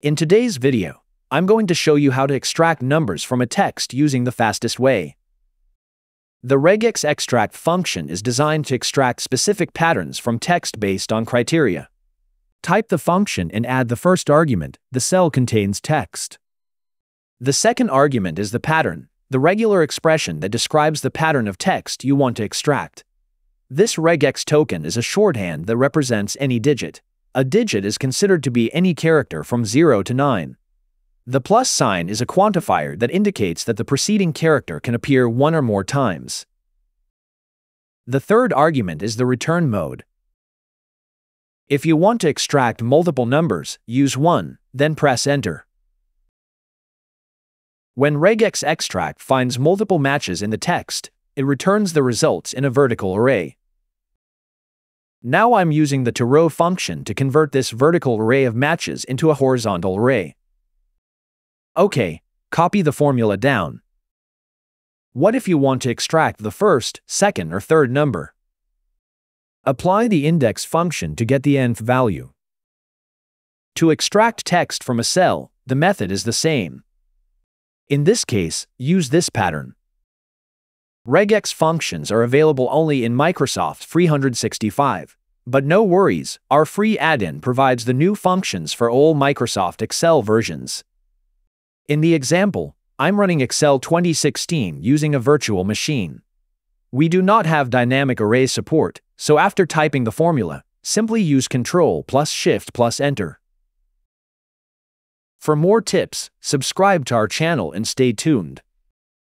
In today's video, I'm going to show you how to extract numbers from a text using the fastest way. The regex extract function is designed to extract specific patterns from text based on criteria. Type the function and add the first argument, the cell contains text. The second argument is the pattern, the regular expression that describes the pattern of text you want to extract. This regex token is a shorthand that represents any digit. A digit is considered to be any character from 0 to 9. The plus sign is a quantifier that indicates that the preceding character can appear one or more times. The third argument is the return mode. If you want to extract multiple numbers, use 1, then press enter. When regex extract finds multiple matches in the text, it returns the results in a vertical array. Now I'm using the toRow function to convert this vertical array of matches into a horizontal array. Okay, copy the formula down. What if you want to extract the first, second, or third number? Apply the index function to get the nth value. To extract text from a cell, the method is the same. In this case, use this pattern. Regex functions are available only in Microsoft 365. But no worries, our free add-in provides the new functions for all Microsoft Excel versions. In the example, I'm running Excel 2016 using a virtual machine. We do not have dynamic array support, so after typing the formula, simply use Ctrl plus Shift plus Enter. For more tips, subscribe to our channel and stay tuned.